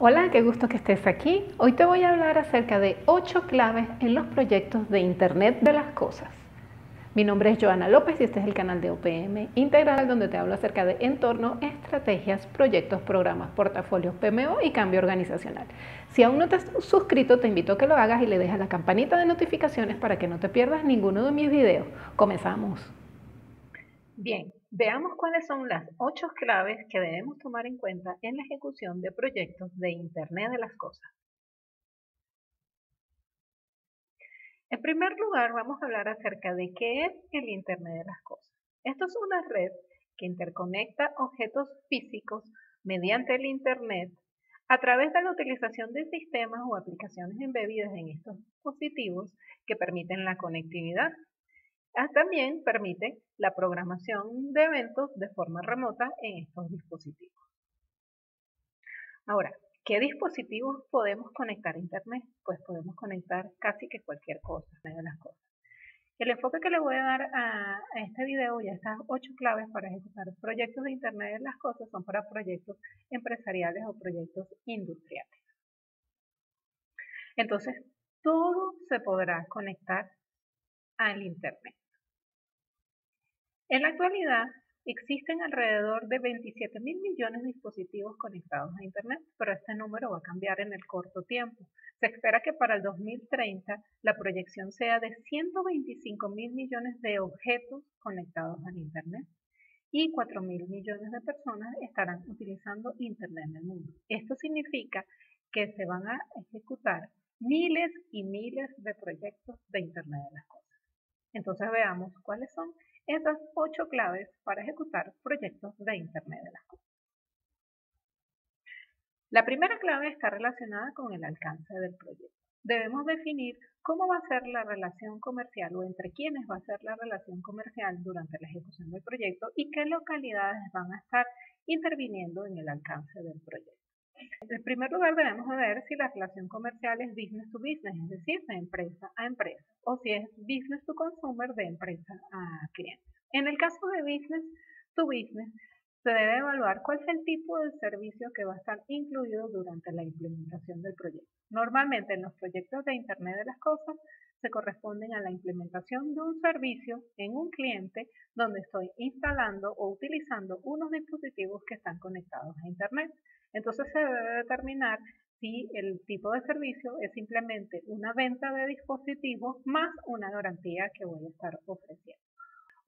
Hola, qué gusto que estés aquí. Hoy te voy a hablar acerca de ocho claves en los proyectos de Internet de las Cosas. Mi nombre es Joana López y este es el canal de OPM Integral donde te hablo acerca de entorno, estrategias, proyectos, programas, portafolios, PMO y cambio organizacional. Si aún no te has suscrito, te invito a que lo hagas y le dejas la campanita de notificaciones para que no te pierdas ninguno de mis videos. Comenzamos. Bien, veamos cuáles son las ocho claves que debemos tomar en cuenta en la ejecución de proyectos de Internet de las Cosas. En primer lugar, vamos a hablar acerca de qué es el Internet de las Cosas. Esto es una red que interconecta objetos físicos mediante el Internet a través de la utilización de sistemas o aplicaciones embebidas en estos dispositivos que permiten la conectividad también permite la programación de eventos de forma remota en estos dispositivos. Ahora, ¿qué dispositivos podemos conectar a Internet? Pues podemos conectar casi que cualquier cosa, de las cosas. El enfoque que le voy a dar a, este video y a estas ocho claves para ejecutar proyectos de Internet de las cosas son para proyectos empresariales o proyectos industriales. Entonces, todo se podrá conectar al Internet. En la actualidad, existen alrededor de 27 mil millones de dispositivos conectados a Internet, pero este número va a cambiar en el corto tiempo. Se espera que para el 2030 la proyección sea de 125 mil millones de objetos conectados al Internet y 4 mil millones de personas estarán utilizando Internet en el mundo. Esto significa que se van a ejecutar miles y miles de proyectos de Internet de las Cosas. Entonces veamos cuáles son esas ocho claves para ejecutar proyectos de Internet de las Cosas. La primera clave está relacionada con el alcance del proyecto. Debemos definir cómo va a ser la relación comercial o entre quiénes va a ser la relación comercial durante la ejecución del proyecto y qué localidades van a estar interviniendo en el alcance del proyecto. En primer lugar, debemos ver si la relación comercial es business to business, es decir, de empresa a empresa, o si es business to consumer, de empresa a cliente. En el caso de business to business, se debe evaluar cuál es el tipo de servicio que va a estar incluido durante la implementación del proyecto. Normalmente en los proyectos de Internet de las Cosas se corresponden a la implementación de un servicio en un cliente donde estoy instalando o utilizando unos dispositivos que están conectados a Internet. Entonces se debe determinar si el tipo de servicio es simplemente una venta de dispositivos más una garantía que voy a estar ofreciendo.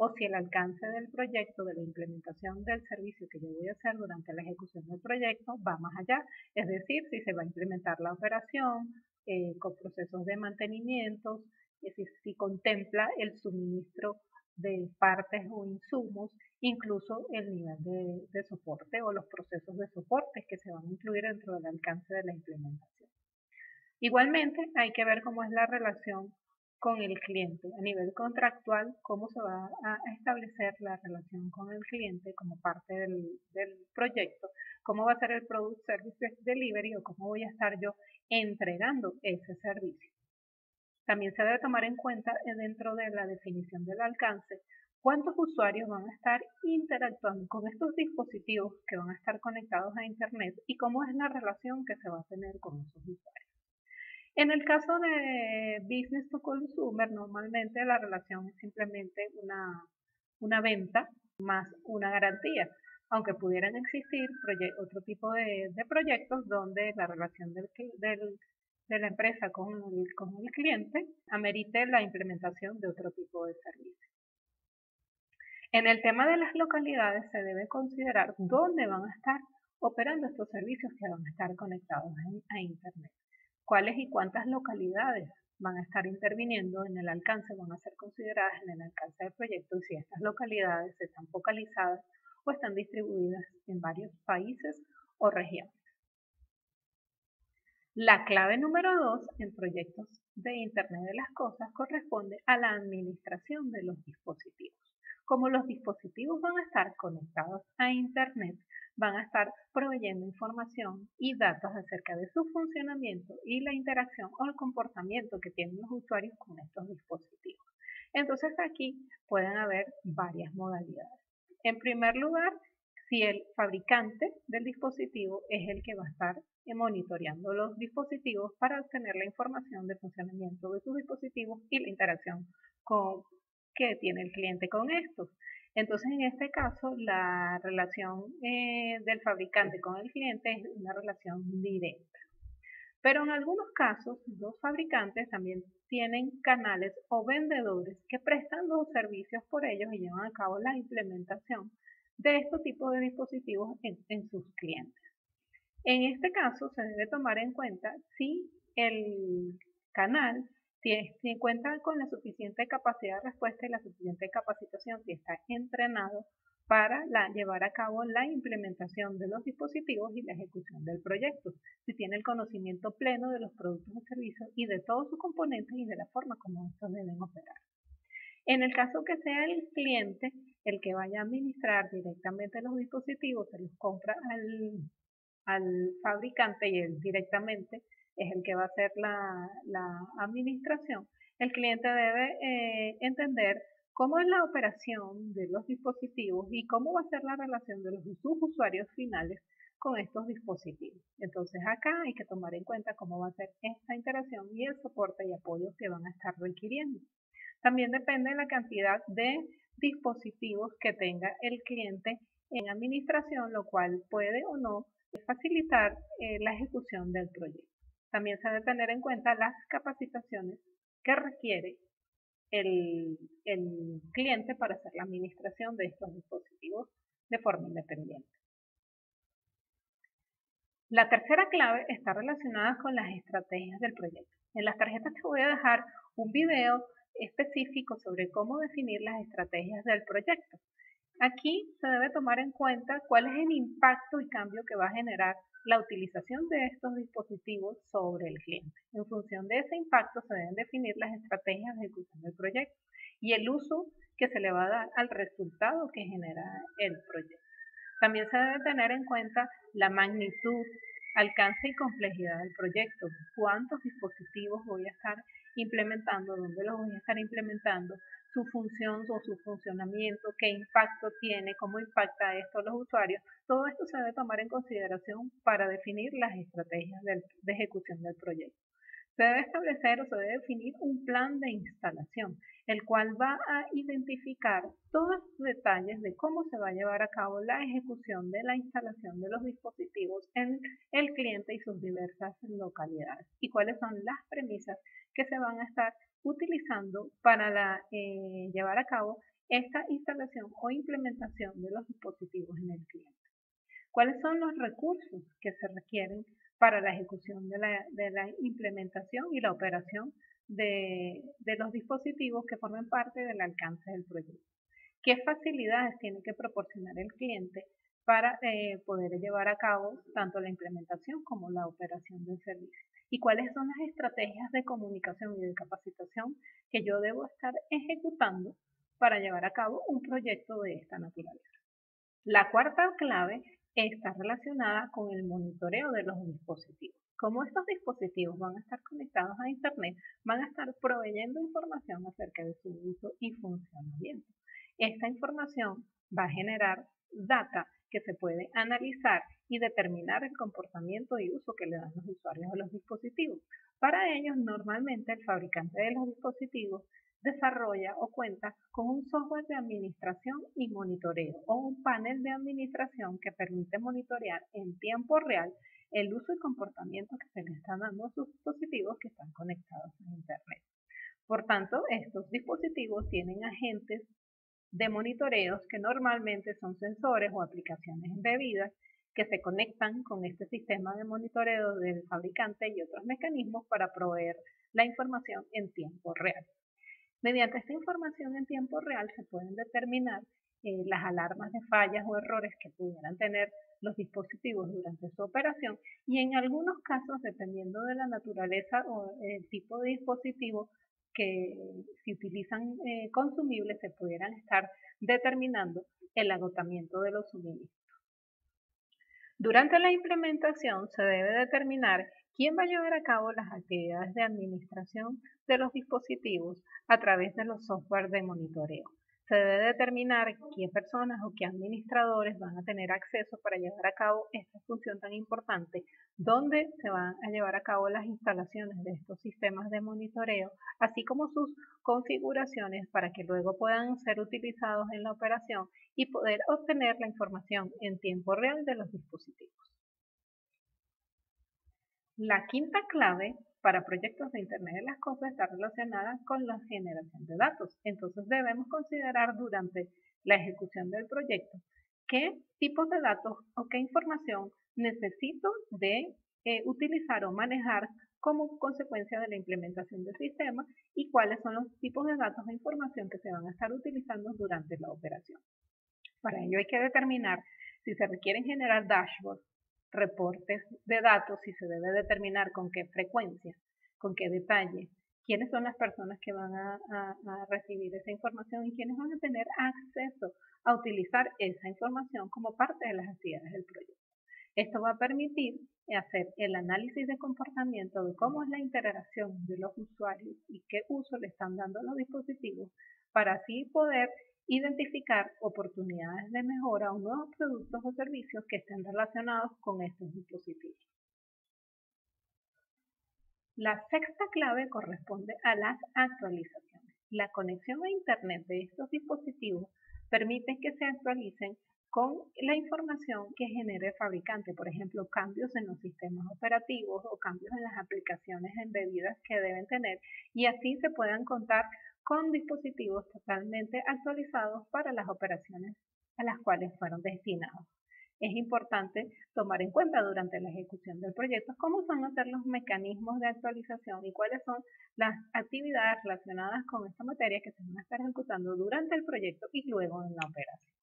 O si el alcance del proyecto, de la implementación del servicio que yo voy a hacer durante la ejecución del proyecto va más allá. Es decir, si se va a implementar la operación eh, con procesos de mantenimiento, si, si contempla el suministro de partes o insumos, incluso el nivel de, soporte o los procesos de soporte que se van a incluir dentro del alcance de la implementación. Igualmente, hay que ver cómo es la relación con el cliente. A nivel contractual, cómo se va a establecer la relación con el cliente como parte del, proyecto, cómo va a ser el Product Service Delivery o cómo voy a estar yo entregando ese servicio. También se debe tomar en cuenta eh, dentro de la definición del alcance cuántos usuarios van a estar interactuando con estos dispositivos que van a estar conectados a Internet y cómo es la relación que se va a tener con esos usuarios. En el caso de business to consumer, normalmente la relación es simplemente una, una venta más una garantía, aunque pudieran existir otro tipo de, de, proyectos donde la relación del, del de la empresa con el, con el cliente amerite la implementación de otro tipo de servicio. En el tema de las localidades se debe considerar dónde van a estar operando estos servicios que van a estar conectados a, Internet. Cuáles y cuántas localidades van a estar interviniendo en el alcance, van a ser consideradas en el alcance del proyecto y si estas localidades están focalizadas o están distribuidas en varios países o regiones. La clave número dos en proyectos de Internet de las Cosas corresponde a la administración de los dispositivos. Como los dispositivos van a estar conectados a Internet, van a estar proveyendo información y datos acerca de su funcionamiento y la interacción o el comportamiento que tienen los usuarios con estos dispositivos. Entonces aquí pueden haber varias modalidades. En primer lugar, si el fabricante del dispositivo es el que va a estar monitoreando los dispositivos para obtener la información de funcionamiento de sus dispositivos y la interacción con, que tiene el cliente con estos. Entonces, en este caso, la relación eh, del fabricante con el cliente es una relación directa. Pero en algunos casos, los fabricantes también tienen canales o vendedores que prestan los servicios por ellos y llevan a cabo la implementación de estos tipos de dispositivos en, sus clientes. En este caso, se debe tomar en cuenta si el canal si cuenta con la suficiente capacidad de respuesta y la suficiente capacitación, si está entrenado para llevar a cabo la implementación de los dispositivos y la ejecución del proyecto, si tiene el conocimiento pleno de los productos y servicios y de todos sus componentes y de la forma como estos deben operar. En el caso que sea el cliente el que vaya a administrar directamente los dispositivos, se los compra al fabricante y él directamente es el que va a hacer la, administración, el cliente debe eh, entender cómo es la operación de los dispositivos y cómo va a ser la relación de los sus usuarios finales con estos dispositivos. Entonces acá hay que tomar en cuenta cómo va a ser esta interacción y el soporte y apoyo que van a estar requiriendo. También depende de la cantidad de dispositivos que tenga el cliente en administración, lo cual puede o no facilitar eh, la ejecución del proyecto. También se debe tener en cuenta las capacitaciones que requiere el, cliente para hacer la administración de estos dispositivos de forma independiente. La tercera clave está relacionada con las estrategias del proyecto. En las tarjetas te voy a dejar un video específico sobre cómo definir las estrategias del proyecto. Aquí se debe tomar en cuenta cuál es el impacto y cambio que va a generar la utilización de estos dispositivos sobre el cliente. En función de ese impacto se deben definir las estrategias de ejecución del proyecto y el uso que se le va a dar al resultado que genera el proyecto. También se debe tener en cuenta la magnitud, alcance y complejidad del proyecto, cuántos dispositivos voy a estar implementando, dónde los voy a estar implementando, su función o su funcionamiento, qué impacto tiene, cómo impacta esto a los usuarios. Todo esto se debe tomar en consideración para definir las estrategias de ejecución del proyecto. Se debe establecer o se debe definir un plan de instalación, el cual va a identificar todos los detalles de cómo se va a llevar a cabo la ejecución de la instalación de los dispositivos en el cliente y sus diversas localidades y cuáles son las premisas que se van a estar utilizando para eh, llevar a cabo esta instalación o implementación de los dispositivos en el cliente. ¿Cuáles son los recursos que se requieren para la ejecución de la, implementación y la operación de, los dispositivos que formen parte del alcance del proyecto? ¿Qué facilidades tiene que proporcionar el cliente para eh, poder llevar a cabo tanto la implementación como la operación del servicio? y cuáles son las estrategias de comunicación y de capacitación que yo debo estar ejecutando para llevar a cabo un proyecto de esta naturaleza. La cuarta clave está relacionada con el monitoreo de los dispositivos. Como estos dispositivos van a estar conectados a Internet, van a estar proveyendo información acerca de su uso y funcionamiento. Esta información va a generar data que se puede analizar y determinar el comportamiento y uso que le dan los usuarios a los dispositivos. Para ello, normalmente el fabricante de los dispositivos desarrolla o cuenta con un software de administración y monitoreo o un panel de administración que permite monitorear en tiempo real el uso y comportamiento que se le están dando a sus dispositivos que están conectados a Internet. Por tanto, estos dispositivos tienen agentes de monitoreos que normalmente son sensores o aplicaciones embebidas que se conectan con este sistema de monitoreo del fabricante y otros mecanismos para proveer la información en tiempo real. Mediante esta información en tiempo real se pueden determinar eh, las alarmas de fallas o errores que pudieran tener los dispositivos durante su operación y en algunos casos, dependiendo de la naturaleza o el tipo de dispositivo, que si utilizan eh, consumibles se pudieran estar determinando el agotamiento de los suministros. Durante la implementación se debe determinar quién va a llevar a cabo las actividades de administración de los dispositivos a través de los software de monitoreo. se debe determinar qué personas o qué administradores van a tener acceso para llevar a cabo esta función tan importante, dónde se van a llevar a cabo las instalaciones de estos sistemas de monitoreo, así como sus configuraciones para que luego puedan ser utilizados en la operación y poder obtener la información en tiempo real de los dispositivos. La quinta clave para proyectos de Internet de las Cosas está relacionada con la generación de datos. Entonces debemos considerar durante la ejecución del proyecto qué tipos de datos o qué información necesito de eh, utilizar o manejar como consecuencia de la implementación del sistema y cuáles son los tipos de datos e información que se van a estar utilizando durante la operación. Para ello hay que determinar si se requieren generar dashboards reportes de datos y se debe determinar con qué frecuencia, con qué detalle, quiénes son las personas que van a, recibir esa información y quiénes van a tener acceso a utilizar esa información como parte de las actividades del proyecto. Esto va a permitir hacer el análisis de comportamiento de cómo es la interacción de los usuarios y qué uso le están dando los dispositivos para así poder identificar oportunidades de mejora o nuevos productos o servicios que estén relacionados con estos dispositivos. La sexta clave corresponde a las actualizaciones. La conexión a Internet de estos dispositivos permite que se actualicen con la información que genere el fabricante, por ejemplo, cambios en los sistemas operativos o cambios en las aplicaciones embebidas que deben tener y así se puedan contar con dispositivos totalmente actualizados para las operaciones a las cuales fueron destinados. Es importante tomar en cuenta durante la ejecución del proyecto cómo van a ser los mecanismos de actualización y cuáles son las actividades relacionadas con esta materia que se van a estar ejecutando durante el proyecto y luego en la operación.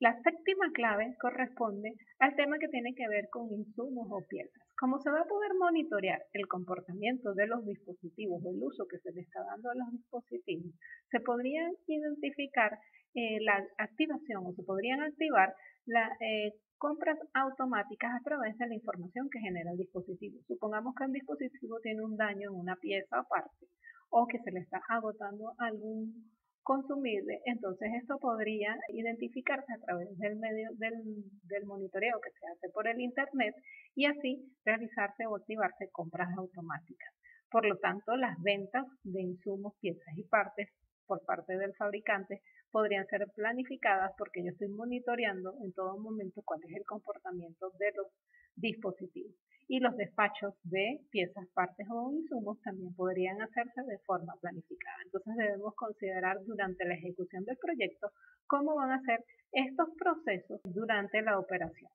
La séptima clave corresponde al tema que tiene que ver con insumos o piezas. Como se va a poder monitorear el comportamiento de los dispositivos o el uso que se le está dando a los dispositivos, se podrían identificar eh, la activación o se podrían activar las eh, compras automáticas a través de la información que genera el dispositivo. Supongamos que el dispositivo tiene un daño en una pieza aparte o que se le está agotando algún consumible, entonces esto podría identificarse a través del medio del, monitoreo que se hace por el Internet y así realizarse o activarse compras automáticas. Por lo tanto, las ventas de insumos, piezas y partes por parte del fabricante podrían ser planificadas porque yo estoy monitoreando en todo momento cuál es el comportamiento de los dispositivos y los despachos de piezas, partes o insumos también podrían hacerse de forma planificada. Entonces debemos considerar durante la ejecución del proyecto cómo van a ser estos procesos durante la operación.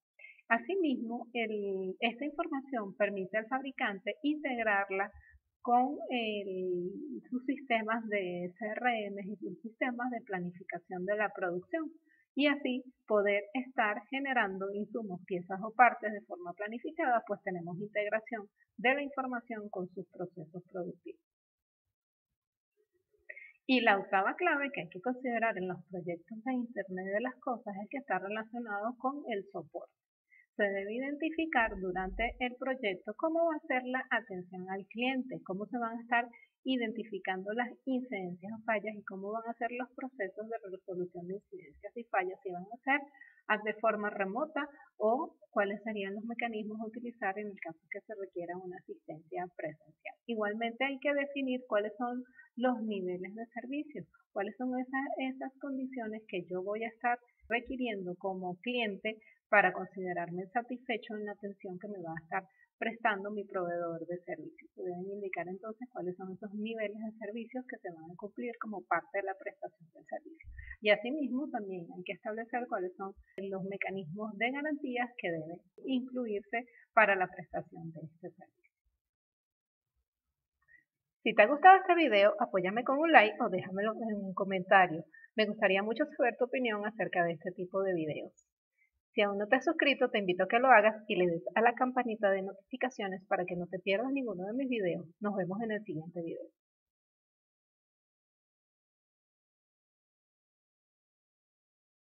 Asimismo, esta información permite al fabricante integrarla con sus sistemas de CRM y sus sistemas de planificación de la producción y así poder estar generando insumos, piezas o partes de forma planificada, pues tenemos integración de la información con sus procesos productivos. Y la octava clave que hay que considerar en los proyectos de Internet de las Cosas es que está relacionado con el soporte. Se debe identificar durante el proyecto cómo va a ser la atención al cliente, cómo se van a estar identificando las incidencias o fallas y cómo van a ser los procesos de resolución de incidencias y fallas, si van a ser de forma remota o cuáles serían los mecanismos a utilizar en el caso que se requiera una asistencia presencial. Igualmente hay que definir cuáles son los niveles de servicio, cuáles son esas, esas condiciones que yo voy a estar requiriendo como cliente para considerarme satisfecho en la atención que me va a estar prestando mi proveedor de servicios. Se deben indicar entonces cuáles son esos niveles de servicios que se van a cumplir como parte de la prestación del servicio. Y asimismo también hay que establecer cuáles son los mecanismos de garantías que deben incluirse para la prestación de este servicio. Si te ha gustado este video, apóyame con un like o déjamelo en un comentario. Me gustaría mucho saber tu opinión acerca de este tipo de videos. Si aún no te has suscrito, te invito a que lo hagas y le des a la campanita de notificaciones para que no te pierdas ninguno de mis videos. Nos vemos en el siguiente video.